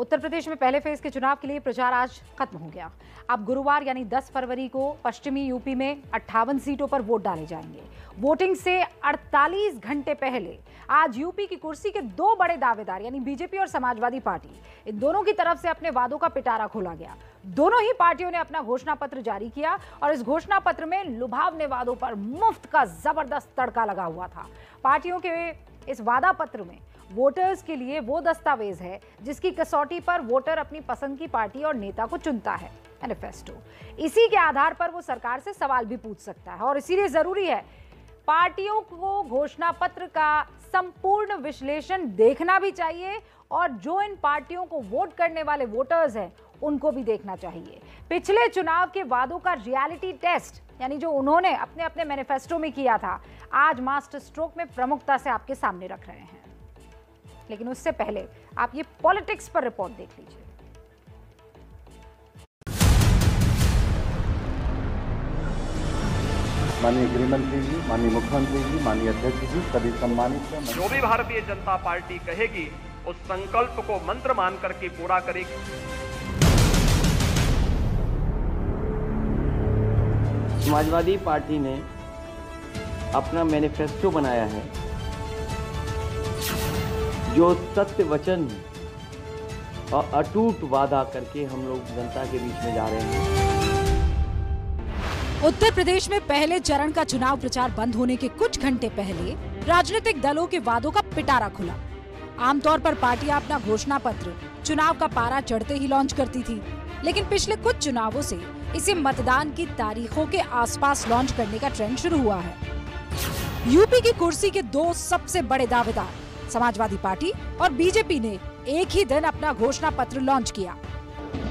उत्तर प्रदेश में पहले फ़ेज़ के चुनाव के लिए प्रचार आज खत्म हो गया। अब गुरुवार यानी 10 फरवरी को पश्चिमी यूपी में अट्ठावन सीटों पर वोट डाले जाएँगे। वोटिंग से 48 घंटे पहले आज यूपी की कुर्सी के दो बड़े दावेदार यानी बीजेपी और समाजवादी पार्टी, इन दोनों की तरफ़ से अपने वादों का पिटारा खोला गया। दोनों ही पार्टियों ने अपना घोषणा पत्र जारी किया और इस घोषणा पत्र में लुभावने वादों पर मुफ़्त का ज़बरदस्त तड़का लगा हुआ था। पार्टियों के इस वादा पत्र में वोटर्स के लिए वो दस्तावेज़ है जिसकी कसौटी पर वोटर अपनी पसंद की पार्टी और नेता को चुनता है मैनिफेस्टो इसी के आधार पर वो सरकार से सवाल भी पूछ सकता है और इसीलिए ज़रूरी है पार्टियों को घोषणा पत्र का संपूर्ण विश्लेषण देखना भी चाहिए और जो इन पार्टियों को वोट करने वाले वोटर्स हैं, उनको भी देखना चाहिए। पिछले चुनाव के वादों का रियलिटी टेस्ट यानी जो उन्होंने अपने अपने मैनिफेस्टो में किया था, आज मास्टर स्ट्रोक में प्रमुखता से आपके सामने रख रहे हैं। लेकिन उससे पहले आप ये पॉलिटिक्स पर रिपोर्ट देख लीजिए। माननीय गृहमंत्री जी माननीय मुख्यमंत्री जी माननीय अध्यक्ष जी सभी सम्मानित हैं। जो भी भारतीय जनता पार्टी कहेगी उस संकल्प को मंत्र मान करके पूरा करेगी। समाजवादी पार्टी ने अपना मैनिफेस्टो बनाया है। जो सत्य वचन और अटूट वादा करके हम लोग जनता के बीच में जा रहे हैं। उत्तर प्रदेश में पहले चरण का चुनाव प्रचार बंद होने के कुछ घंटे पहले राजनीतिक दलों के वादों का पिटारा खुला। आमतौर पर पार्टियाँ अपना घोषणा पत्र, चुनाव का पारा चढ़ते ही लॉन्च करती थी। लेकिन पिछले कुछ चुनावों से इसे मतदान की तारीखों के आसपास लॉन्च करने का ट्रेंड शुरू हुआ है। यूपी की कुर्सी के दो सबसे बड़े दावेदार समाजवादी पार्टी और बीजेपी ने एक ही दिन अपना घोषणा पत्र लॉन्च किया।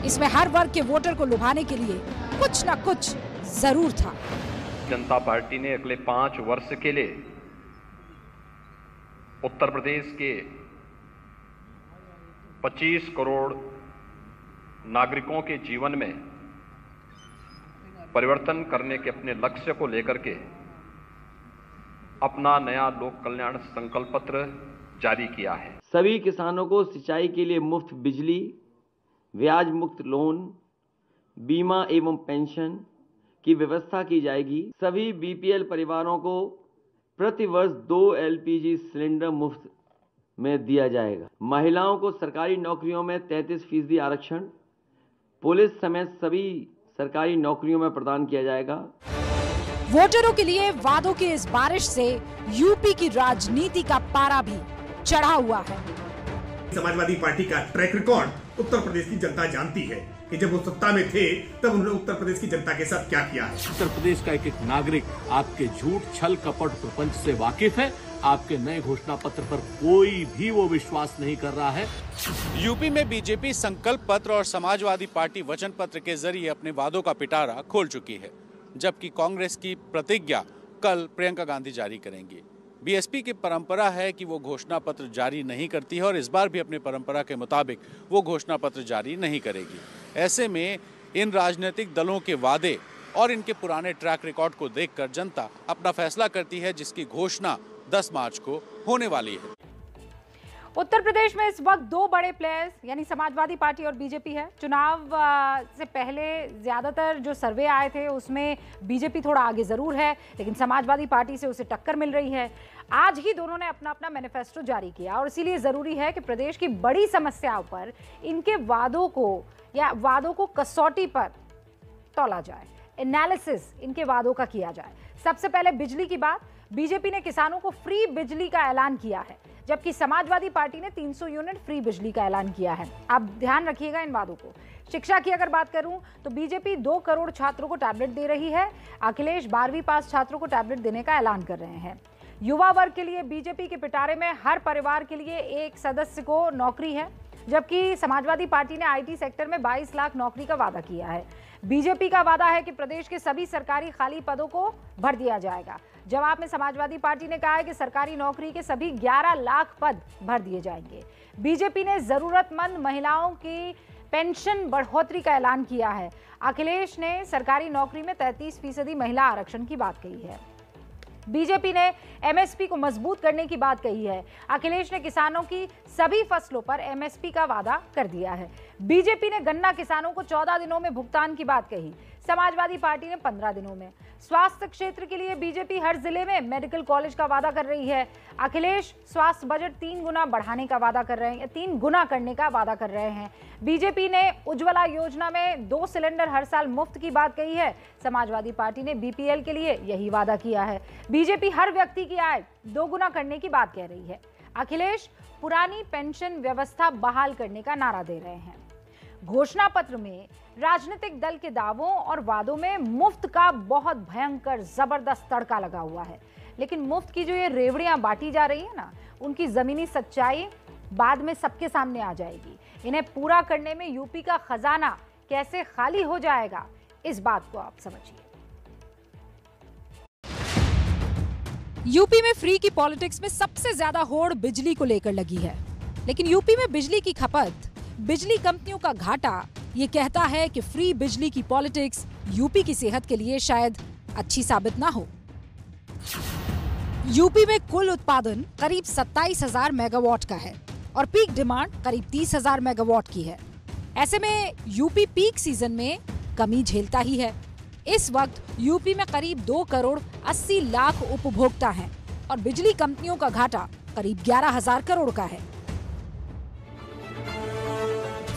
इसमें हर वर्ग के वोटर को लुभाने के लिए कुछ न कुछ ज़रूर था। जनता पार्टी ने अगले पाँच वर्ष के लिए उत्तर प्रदेश के 25 करोड़ नागरिकों के जीवन में परिवर्तन करने के अपने लक्ष्य को लेकर के अपना नया लोक कल्याण संकल्प पत्र जारी किया है। सभी किसानों को सिंचाई के लिए मुफ़्त बिजली ब्याज मुक्त लोन बीमा एवं पेंशन की व्यवस्था की जाएगी। सभी बीपीएल परिवारों को प्रति वर्ष दो एलपीजी सिलेंडर मुफ़्त में दिया जाएगा। महिलाओं को सरकारी नौकरियों में 33 फ़ीसदी आरक्षण। पुलिस समेत सभी सरकारी नौकरियों में प्रदान किया जाएगा। वोटरों के लिए वादों की इस बारिश से यूपी की राजनीति का पारा भी चढ़ा हुआ है। समाजवादी पार्टी का ट्रैक रिकॉर्ड उत्तर प्रदेश की जनता जानती है कि जब वो सत्ता में थे तब उन्होंने उत्तर प्रदेश की जनता के साथ क्या किया? है उत्तर प्रदेश का एक एक नागरिक आपके झूठ छल कपट प्रपंच से वाकिफ है। आपके नए घोषणा पत्र पर कोई भी वो विश्वास नहीं कर रहा है। यूपी में बीजेपी संकल्प पत्र और समाजवादी पार्टी वचन पत्र के ज़रिए अपने वादों का पिटारा खोल चुकी है जबकि कांग्रेस की प्रतिज्ञा कल प्रियंका गांधी जारी करेंगी। बीएसपी की परंपरा है कि वो घोषणा पत्र जारी नहीं करती है और इस बार भी अपने परंपरा के मुताबिक वो घोषणा पत्र जारी नहीं करेगी। ऐसे में इन राजनीतिक दलों के वादे और इनके पुराने ट्रैक रिकॉर्ड को देखकर जनता अपना फैसला करती है जिसकी घोषणा 10 मार्च को होने वाली है। उत्तर प्रदेश में इस वक्त दो बड़े प्लेयर्स यानी समाजवादी पार्टी और बीजेपी है। चुनाव से पहले ज़्यादातर जो सर्वे आए थे, उसमें बीजेपी थोड़ा आगे ज़रूर है, लेकिन समाजवादी पार्टी से उसे टक्कर मिल रही है। आज ही दोनों ने अपना अपना मैनिफेस्टो जारी किया, और इसीलिए ज़रूरी है कि प्रदेश की बड़ी समस्याओं पर इनके वादों को, या वादों को कसौटी पर तोला जाए। एनालिसिस इनके वादों का किया जाए। सबसे पहले बिजली की बात। बीजेपी ने किसानों को फ्री बिजली का ऐलान किया है। जबकि समाजवादी पार्टी ने 300 यूनिट फ्री बिजली का ऐलान किया है। आप ध्यान रखिएगा इन वादों को। शिक्षा की अगर बात करूँ तो बीजेपी दो करोड़ छात्रों को टैबलेट दे रही है। अखिलेश बारहवीं पास छात्रों को टैबलेट देने का ऐलान कर रहे हैं। युवा वर्ग के लिए बीजेपी के पिटारे में हर परिवार के लिए एक सदस्य को नौकरी है, जबकि समाजवादी पार्टी ने आईटी सेक्टर में 22 लाख नौकरी का वादा किया है। बीजेपी का वादा है कि प्रदेश के सभी सरकारी खाली पदों को भर दिया जाएगा। जवाब में समाजवादी पार्टी ने कहा है कि सरकारी नौकरी के सभी 11 लाख पद भर दिए जाएँगे। बीजेपी ने जरूरतमंद महिलाओं की पेंशन बढ़ोतरी का ऐलान किया है। अखिलेश ने सरकारी नौकरी में 33 फ़ीसदी महिला आरक्षण की बात कही है। बीजेपी ने एमएसपी को मज़बूत करने की बात कही है। अखिलेश ने किसानों की सभी फ़सलों पर एमएसपी का वादा कर दिया है। बीजेपी ने गन्ना किसानों को 14 दिनों में भुगतान की बात कही। समाजवादी पार्टी ने 15 दिनों में। स्वास्थ्य क्षेत्र के लिए बीजेपी हर ज़िले में मेडिकल कॉलेज का वादा कर रही है। अखिलेश, स्वास्थ्य बजट तीन गुना बढ़ाने का वादा कर रहे हैं तीन गुना करने का वादा कर रहे हैं। बीजेपी ने उज्ज्वला योजना में दो सिलेंडर हर साल मुफ़्त की बात कही है। समाजवादी पार्टी ने बीपीएल के लिए यही वादा किया है। बीजेपी हर व्यक्ति की आय दो गुना करने की बात कह रही है। अखिलेश, पुरानी पेंशन व्यवस्था बहाल करने का नारा दे रहे हैं। घोषणा पत्र में राजनीतिक दल के दावों और वादों में मुफ़्त का बहुत भयंकर ज़बरदस्त तड़का लगा हुआ है। लेकिन मुफ़्त की जो ये रेवड़ियाँ बांटी जा रही है ना, उनकी जमीनी सच्चाई बाद में सबके सामने आ जाएगी। इन्हें पूरा करने में यूपी का खजाना कैसे खाली हो जाएगा, इस बात को आप समझिए। यूपी में फ्री की पॉलिटिक्स में सबसे ज़्यादा होड़ बिजली को लेकर लगी है। लेकिन यूपी में बिजली की खपत बिजली कंपनियों का घाटा, ये कहता है कि फ्री बिजली की पॉलिटिक्स यूपी की सेहत के लिए शायद अच्छी साबित ना हो। यूपी में कुल उत्पादन करीब सत्ताईस हज़ार मेगावाट का है और पीक डिमांड करीब तीस हज़ार मेगावाट की है। ऐसे में यूपी पीक सीज़न में कमी झेलता ही है। इस वक्त यूपी में करीब दो करोड़ अस्सी लाख उपभोक्ता हैं और बिजली कंपनियों का घाटा करीब ग्यारह हज़ार करोड़ का है।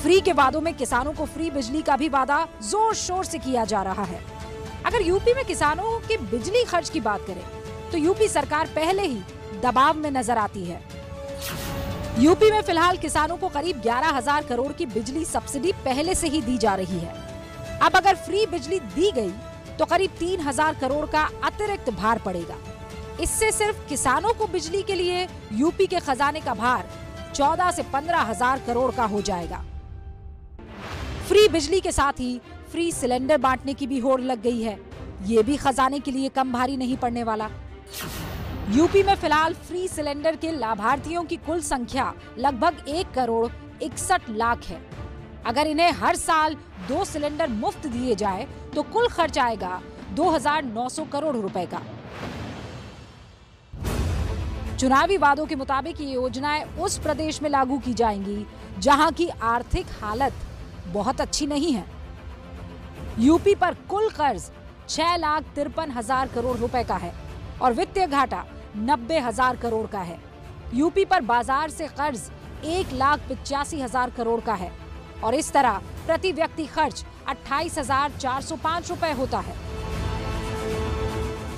फ्री के वादों में किसानों को फ्री बिजली का भी वादा ज़ोर शोर से किया जा रहा है। अगर यूपी में किसानों के बिजली खर्च की बात करें तो यूपी सरकार पहले ही दबाव में नज़र आती है। यूपी में फ़िलहाल किसानों को करीब ग्यारह हज़ार करोड़ की बिजली सब्सिडी पहले से ही दी जा रही है। अब अगर फ्री बिजली दी गई तो करीब तीन हज़ार करोड़ का अतिरिक्त भार पड़ेगा। इससे सिर्फ़ किसानों को बिजली के लिए यूपी के खजाने का भार चौदह से पंद्रह हज़ार करोड़ का हो जाएगा। फ्री बिजली के साथ ही फ्री सिलेंडर बांटने की भी होड़ लग गई है। ये भी खजाने के लिए कम भारी नहीं पड़ने वाला। यूपी में फ़िलहाल फ्री सिलेंडर के लाभार्थियों की कुल संख्या लगभग एक करोड़ इकसठ लाख है। अगर इन्हें हर साल दो सिलेंडर मुफ़्त दिए जाए तो कुल खर्च आएगा 2,900 करोड़ रुपए का। चुनावी वादों के मुताबिक ये योजनाएँ उस प्रदेश में लागू की जाएँगी जहाँ की आर्थिक हालत बहुत अच्छी नहीं है। यूपी पर कुल कर्ज छह लाख तिरपन हज़ार करोड़ रुपए का है और वित्तीय घाटा नब्बे हज़ार करोड़ का है। यूपी पर बाज़ार से कर्ज एक लाख पिचासी हज़ार करोड़ का है और इस तरह प्रति व्यक्ति खर्च अट्ठाईस हज़ार चार सौ पाँच रुपए होता है।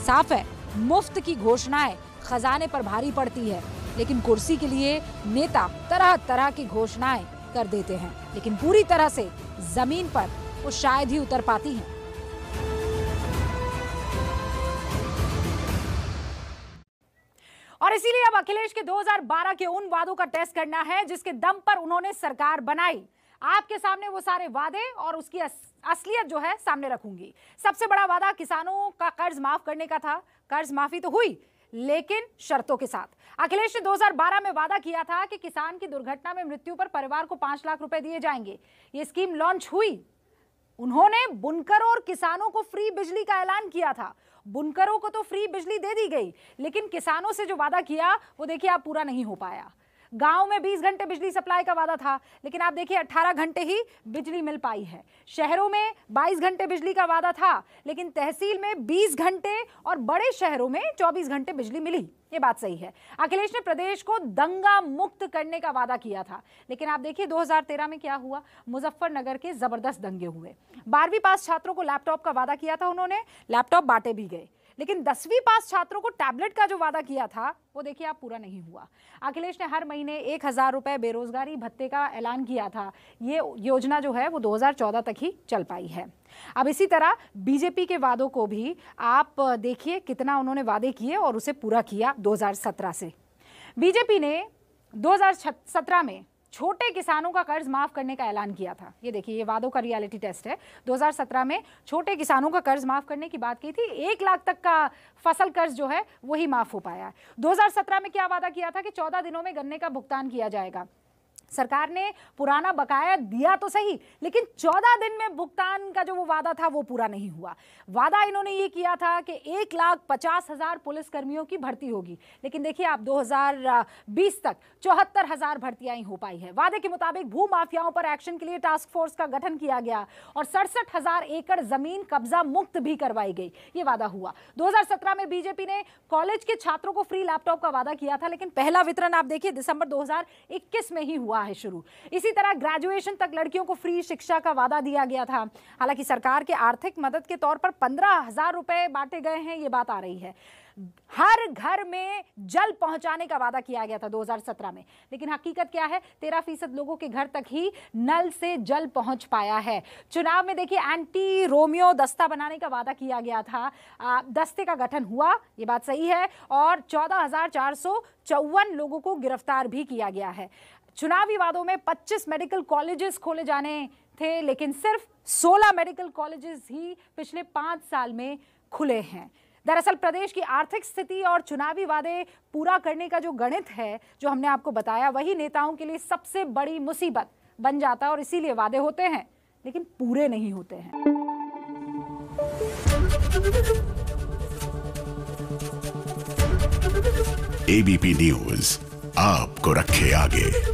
साफ़ है, मुफ़्त की घोषणाएँ खजाने पर भारी पड़ती है, लेकिन कुर्सी के लिए नेता तरह तरह की घोषणाएँ कर देते हैं लेकिन पूरी तरह से ज़मीन पर वो शायद ही उतर पाती हैं। और इसीलिए अब अखिलेश के 2012 के उन वादों का टेस्ट करना है जिसके दम पर उन्होंने सरकार बनाई। आपके सामने वो सारे वादे और उसकी अस, असलियत जो है सामने रखूँगी। सबसे बड़ा वादा किसानों का कर्ज माफ़ करने का था। कर्ज माफ़ी तो हुई लेकिन शर्तों के साथ। अखिलेश ने 2012 में वादा किया था कि किसान की दुर्घटना में मृत्यु पर परिवार को पाँच लाख रुपए दिए जाएँगे। ये स्कीम लॉन्च हुई। उन्होंने बुनकरों और किसानों को फ्री बिजली का ऐलान किया था। बुनकरों को तो फ्री बिजली दे दी गई, लेकिन किसानों से जो वादा किया, वो देखिए आप पूरा नहीं हो पाया। गाँव में 20 घंटे बिजली सप्लाई का वादा था, लेकिन आप देखिए 18 घंटे ही बिजली मिल पाई है। शहरों में 22 घंटे बिजली का वादा था, लेकिन तहसील में 20 घंटे और बड़े शहरों में 24 घंटे बिजली मिली। ये बात सही है। अखिलेश ने प्रदेश को दंगा मुक्त करने का वादा किया था, लेकिन आप देखिए 2013 में क्या हुआ? मुजफ्फरनगर के ज़बरदस्त दंगे हुए। बारहवीं पास छात्रों को लैपटॉप का वादा किया था उन्होंने, लैपटॉप बांटे भी गए। लेकिन दसवीं पास छात्रों को टैबलेट का जो वादा किया था, वो देखिए आप पूरा नहीं हुआ। अखिलेश ने हर महीने एक हज़ार रुपए बेरोजगारी भत्ते का ऐलान किया था। ये योजना जो है, वो 2014 तक ही चल पाई है। अब इसी तरह बीजेपी के वादों को भी आप देखिए कितना उन्होंने वादे किए और उसे पूरा किया 2017 से। बीजेपी ने 2017 में छोटे किसानों का कर्ज माफ़ करने का ऐलान किया था। ये देखिए, ये वादों का रियलिटी टेस्ट है। 2017 में छोटे किसानों का कर्ज माफ़ करने की बात की थी। एक लाख तक का फ़सल कर्ज जो है वही माफ़ हो पाया। है 2017 में क्या वादा किया था कि 14 दिनों में गन्ने का भुगतान किया जाएगा? सरकार ने पुराना बकाया दिया तो सही, लेकिन 14 दिन में भुगतान का जो वो वादा था, वो पूरा नहीं हुआ। वादा इन्होंने ये किया था कि एक लाख पचास हज़ार पुलिस कर्मियों की भर्ती होगी। लेकिन देखिए आप 2020 तक चौहत्तर हज़ार भर्तियाँ ही हो पाई है। वादे के मुताबिक भू माफियाओं पर एक्शन के लिए टास्क फोर्स का गठन किया गया और सड़सठ हज़ार एकड़ ज़मीन कब्जा मुक्त भी करवाई गई। ये वादा हुआ। 2017 में बीजेपी ने कॉलेज के छात्रों को फ्री लैपटॉप का वादा किया था, लेकिन पहला वितरण आप देखिए दिसंबर 2021 में ही हुआ है शुरू। इसी तरह ग्रेजुएशन तक लड़कियों को फ्री शिक्षा का वादा दिया गया था। हालाँकि सरकार के आर्थिक मदद के तौर पर पंद्रह हज़ार रुपए बांटे गए हैं ये बात आ रही है। हर घर में जल पहुँचाने का वादा किया गया था 2017 में। लेकिन हकीकत क्या है? तेरह फ़ीसद लोगों के घर तक ही नल से जल पहुँच पाया है। चुनाव में देखिए एंटी रोमियो दस्ता बनाने का वादा किया गया था। आ, दस्ते का गठन हुआ ये बात सही है। और चौदह लोगों को गिरफ़्तार भी किया गया है। चुनावी वादों में 25 मेडिकल कॉलेजेस खोले जाने थे, लेकिन सिर्फ़ 16 मेडिकल कॉलेजेस ही पिछले पाँच साल में खुले हैं। दरअसल प्रदेश की आर्थिक स्थिति और चुनावी वादे पूरा करने का जो गणित है, जो हमने आपको बताया, वही नेताओं के लिए सबसे बड़ी मुसीबत बन जाता है और इसीलिए वादे होते हैं, लेकिन पूरे नहीं होते हैं। एबीपी न्यूज़ आपको रखे आगे।